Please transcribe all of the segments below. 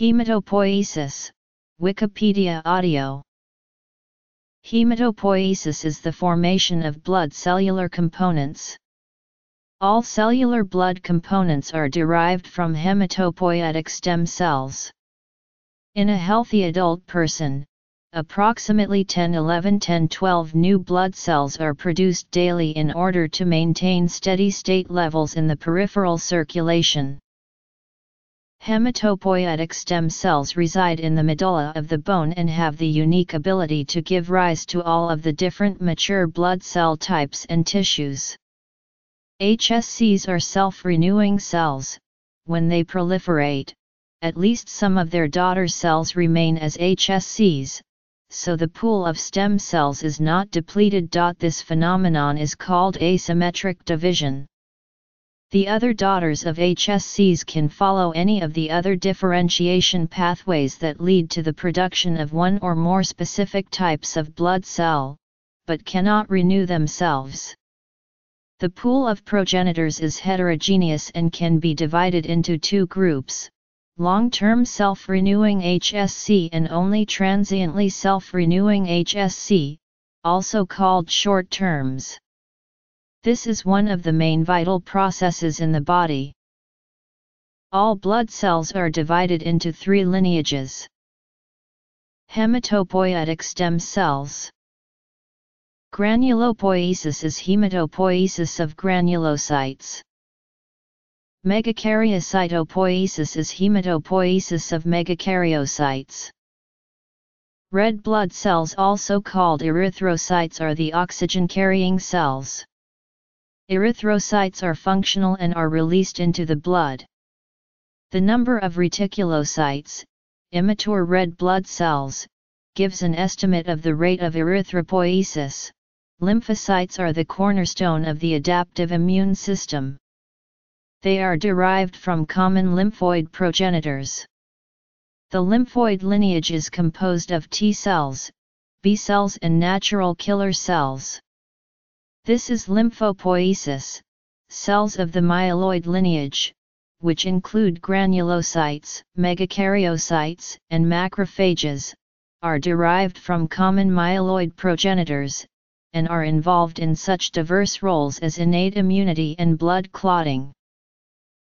Hematopoiesis, Wikipedia Audio Hematopoiesis is the formation of blood cellular components. All cellular blood components are derived from hematopoietic stem cells. In a healthy adult person, approximately 10 11 10 12 new blood cells are produced daily in order to maintain steady state levels in the peripheral circulation. Hematopoietic stem cells reside in the medulla of the bone and have the unique ability to give rise to all of the different mature blood cell types and tissues. HSCs are self-renewing cells, when they proliferate, at least some of their daughter cells remain as HSCs, so the pool of stem cells is not depleted. This phenomenon is called asymmetric division. The other daughters of HSCs can follow any of the other differentiation pathways that lead to the production of one or more specific types of blood cell, but cannot renew themselves. The pool of progenitors is heterogeneous and can be divided into two groups, long-term self-renewing HSC and only transiently self-renewing HSC, also called short terms. This is one of the main vital processes in the body. All blood cells are divided into three lineages. Hematopoietic stem cells. Granulopoiesis is hematopoiesis of granulocytes. Megakaryocytopoiesis is hematopoiesis of megakaryocytes. Red blood cells also called erythrocytes are the oxygen-carrying cells. Erythrocytes are functional and are released into the blood. The number of reticulocytes, immature red blood cells, gives an estimate of the rate of erythropoiesis. Lymphocytes are the cornerstone of the adaptive immune system. They are derived from common lymphoid progenitors. The lymphoid lineage is composed of T cells, B cells and natural killer cells. This is lymphopoiesis, cells of the myeloid lineage, which include granulocytes, megakaryocytes, and macrophages, are derived from common myeloid progenitors, and are involved in such diverse roles as innate immunity and blood clotting.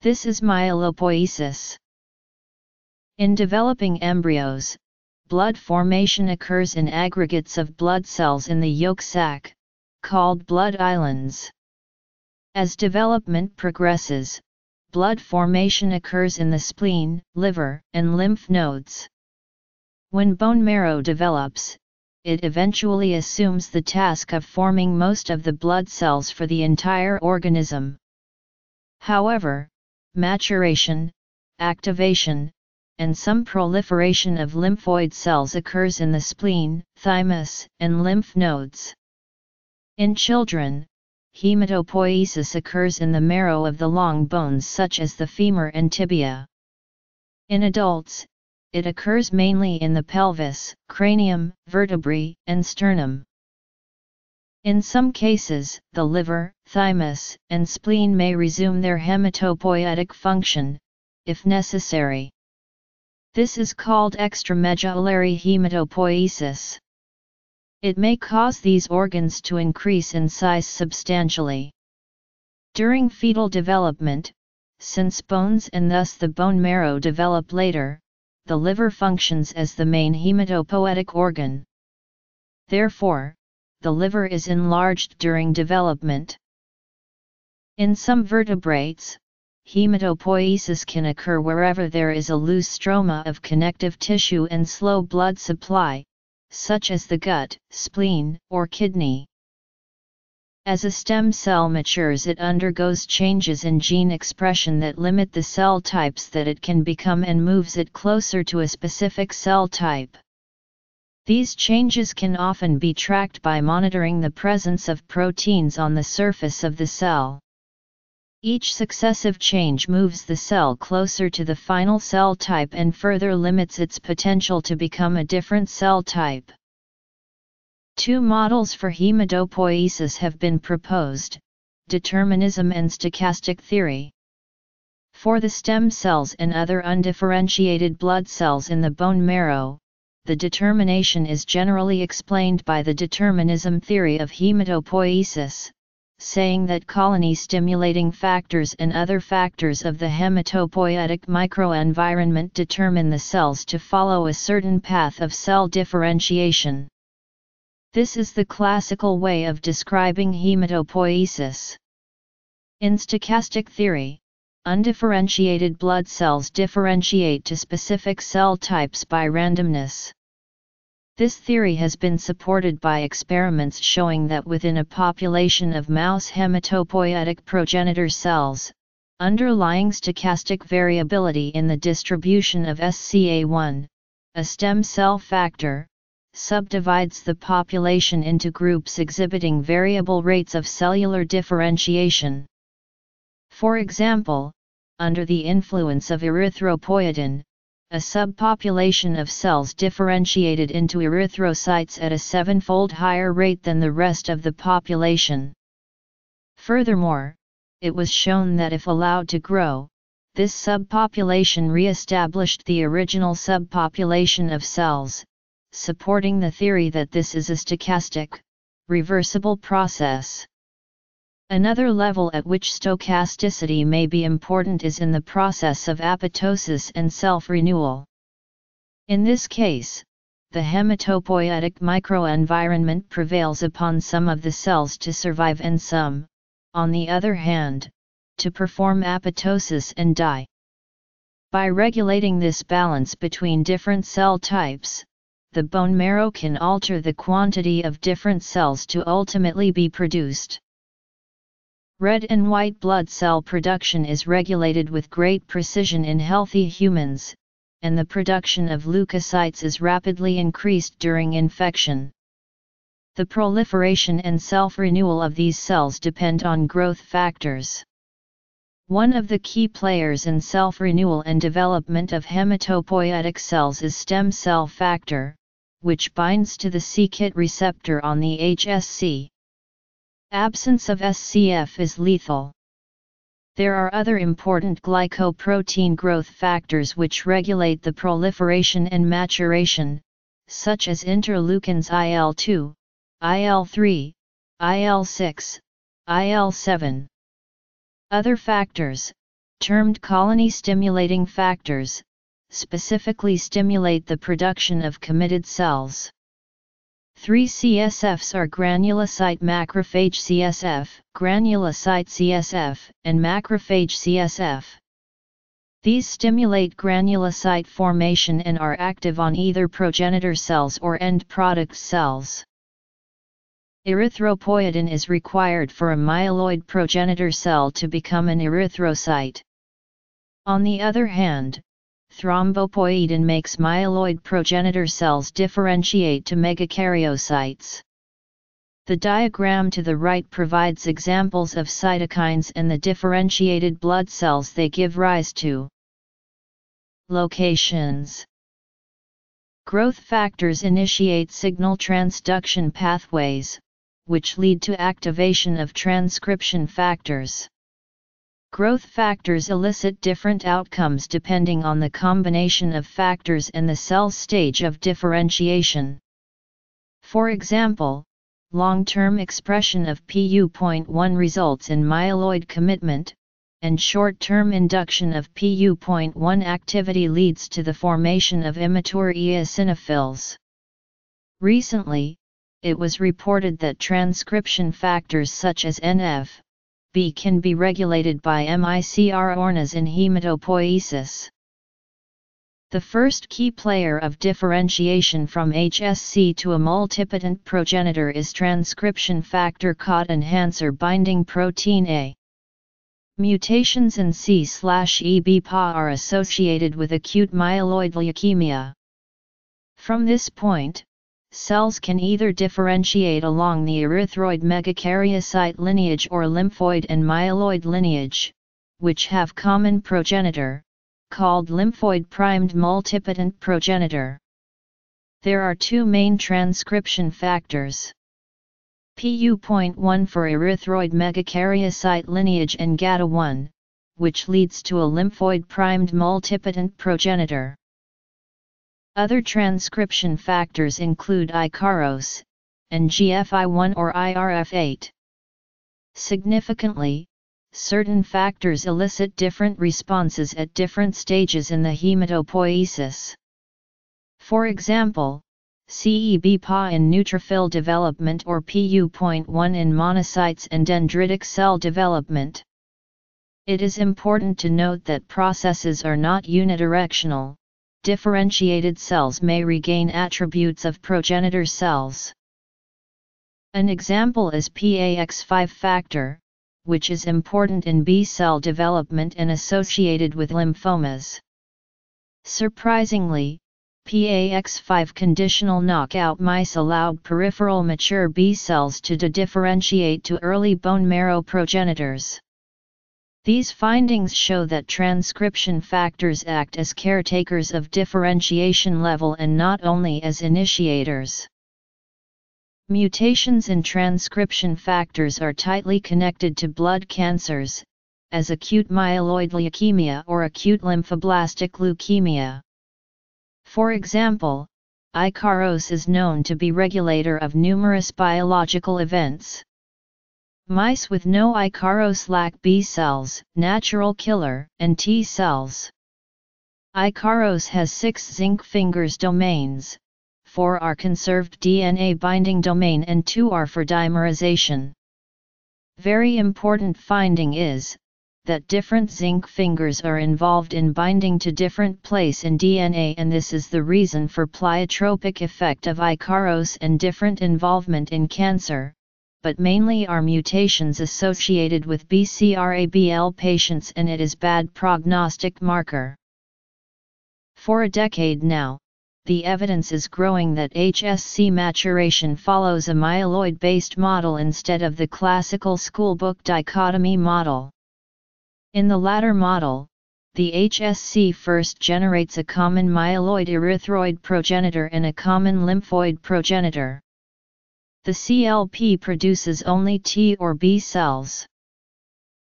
This is myelopoiesis. In developing embryos, blood formation occurs in aggregates of blood cells in the yolk sac, called blood islands. As development progresses, blood formation occurs in the spleen, liver, and lymph nodes. When bone marrow develops, it eventually assumes the task of forming most of the blood cells for the entire organism. However, maturation, activation, and some proliferation of lymphoid cells occurs in the spleen, thymus, and lymph nodes. In children, hematopoiesis occurs in the marrow of the long bones such as the femur and tibia. In adults, it occurs mainly in the pelvis, cranium, vertebrae, and sternum. In some cases, the liver, thymus, and spleen may resume their hematopoietic function, if necessary. This is called extramedullary hematopoiesis. It may cause these organs to increase in size substantially. During fetal development, since bones and thus the bone marrow develop later, the liver functions as the main hematopoietic organ. Therefore, the liver is enlarged during development. In some vertebrates, hematopoiesis can occur wherever there is a loose stroma of connective tissue and slow blood supply, such as the gut, spleen, or kidney. As a stem cell matures it undergoes changes in gene expression that limit the cell types that it can become and moves it closer to a specific cell type. These changes can often be tracked by monitoring the presence of proteins on the surface of the cell. Each successive change moves the cell closer to the final cell type and further limits its potential to become a different cell type. Two models for hematopoiesis have been proposed, determinism and stochastic theory. For the stem cells and other undifferentiated blood cells in the bone marrow, the determination is generally explained by the determinism theory of hematopoiesis, saying that colony-stimulating factors and other factors of the hematopoietic microenvironment determine the cells to follow a certain path of cell differentiation. This is the classical way of describing hematopoiesis. In stochastic theory, undifferentiated blood cells differentiate to specific cell types by randomness. This theory has been supported by experiments showing that within a population of mouse hematopoietic progenitor cells, underlying stochastic variability in the distribution of SCA1, a stem cell factor, subdivides the population into groups exhibiting variable rates of cellular differentiation. For example, under the influence of erythropoietin, a subpopulation of cells differentiated into erythrocytes at a sevenfold higher rate than the rest of the population. Furthermore, it was shown that if allowed to grow, this subpopulation re-established the original subpopulation of cells, supporting the theory that this is a stochastic, reversible process. Another level at which stochasticity may be important is in the process of apoptosis and self-renewal. In this case, the hematopoietic microenvironment prevails upon some of the cells to survive and some, on the other hand, to perform apoptosis and die. By regulating this balance between different cell types, the bone marrow can alter the quantity of different cells to ultimately be produced. Red and white blood cell production is regulated with great precision in healthy humans, and the production of leukocytes is rapidly increased during infection. The proliferation and self-renewal of these cells depend on growth factors. One of the key players in self-renewal and development of hematopoietic cells is stem cell factor, which binds to the c-KIT receptor on the HSC. Absence of SCF is lethal. There are other important glycoprotein growth factors which regulate the proliferation and maturation, such as interleukins IL-2, IL-3, IL-6, IL-7. Other factors, termed colony-stimulating factors, specifically stimulate the production of committed cells. Three CSFs are granulocyte macrophage CSF, granulocyte CSF, and macrophage CSF. These stimulate granulocyte formation and are active on either progenitor cells or end product cells. Erythropoietin is required for a myeloid progenitor cell to become an erythrocyte. On the other hand, thrombopoietin makes myeloid progenitor cells differentiate to megakaryocytes. The diagram to the right provides examples of cytokines and the differentiated blood cells they give rise to. Locations Growth factors initiate signal transduction pathways, which lead to activation of transcription factors. Growth factors elicit different outcomes depending on the combination of factors and the cell's stage of differentiation. For example, long-term expression of PU.1 results in myeloid commitment, and short-term induction of PU.1 activity leads to the formation of immature eosinophils. Recently, it was reported that transcription factors such as NF, B can be regulated by microRNAs in hematopoiesis. The first key player of differentiation from HSC to a multipotent progenitor is transcription factor COT enhancer binding protein A. Mutations in C/EBPA are associated with acute myeloid leukemia. From this point, Cells can either differentiate along the erythroid megakaryocyte lineage or lymphoid and myeloid lineage, which have common progenitor, called lymphoid primed multipotent progenitor. There are two main transcription factors. PU.1 for erythroid megakaryocyte lineage and GATA1, which leads to a lymphoid primed multipotent progenitor. Other transcription factors include Ikaros, and GFI1 or IRF8. Significantly, certain factors elicit different responses at different stages in the hematopoiesis. For example, C/EBPA in neutrophil development or PU.1 in monocytes and dendritic cell development. It is important to note that processes are not unidirectional, differentiated cells may regain attributes of progenitor cells. An example is PAX5 factor, which is important in B cell development and associated with lymphomas. Surprisingly, PAX5 conditional knockout mice allowed peripheral mature B cells to differentiate to early bone marrow progenitors. These findings show that transcription factors act as caretakers of differentiation level and not only as initiators. Mutations in transcription factors are tightly connected to blood cancers, as acute myeloid leukemia or acute lymphoblastic leukemia. For example, Ikaros is known to be regulator of numerous biological events. Mice with no Ikaros lack B cells, natural killer, and T cells. Ikaros has six zinc fingers domains, 4 are conserved DNA binding domain and 2 are for dimerization. Very important finding is, that different zinc fingers are involved in binding to different place in DNA and this is the reason for pleiotropic effect of Ikaros and different involvement in cancer, but mainly are mutations associated with BCR-ABL patients and it is bad prognostic marker. For a decade now, the evidence is growing that HSC maturation follows a myeloid-based model instead of the classical schoolbook dichotomy model. In the latter model, the HSC first generates a common myeloid erythroid progenitor and a common lymphoid progenitor. The CLP produces only T or B cells.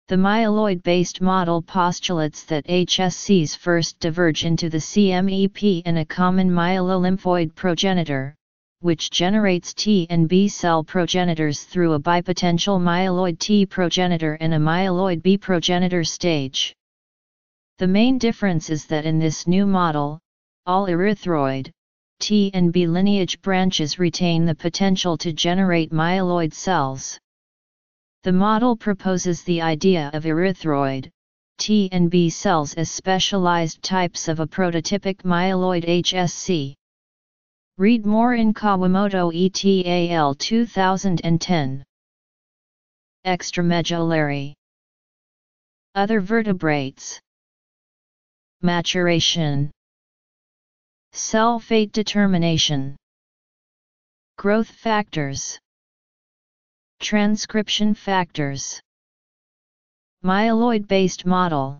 The myeloid-based model postulates that HSCs first diverge into the CMEP in a common myelolymphoid progenitor, which generates T and B cell progenitors through a bipotential myeloid T progenitor and a myeloid B progenitor stage. The main difference is that in this new model, all erythroid, T and B lineage branches retain the potential to generate myeloid cells. The model proposes the idea of erythroid, T and B cells as specialized types of a prototypic myeloid HSC. Read more in Kawamoto et al. 2010. Extramedullary Other vertebrates Maturation Cell fate determination. Growth factors. Transcription factors. Myeloid-based model